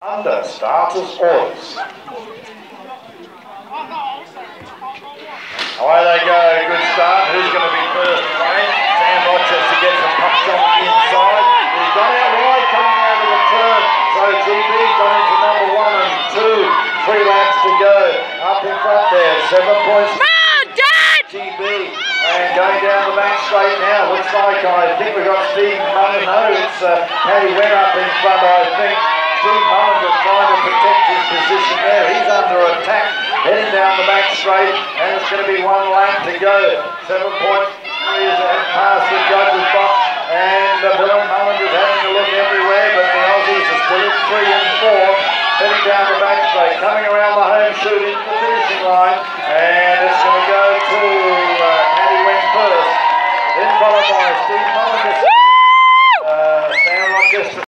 Under starters orders. Away they go, good start. Who's going to be first? Wayne. Sam Rochester gets a punch on the inside. He's gone out wide, coming out of the turn. So GB's gone into number one and two. Three laps to go. Up in front there, seven points. GB. And going down the back straight now. Looks like I think we've got Steve Mullen. No, it's uh, Paddy Went up in front, I think. Steve Mullen just trying to protect his position there. He's under attack, heading down the back straight, and it's going to be one lap to go. 7.3 is past the judge's box, and uh, Bill Mullen is having a look everywhere, but the Aussies are still in three and four, heading down the back straight, coming around the home shooting, the finishing line,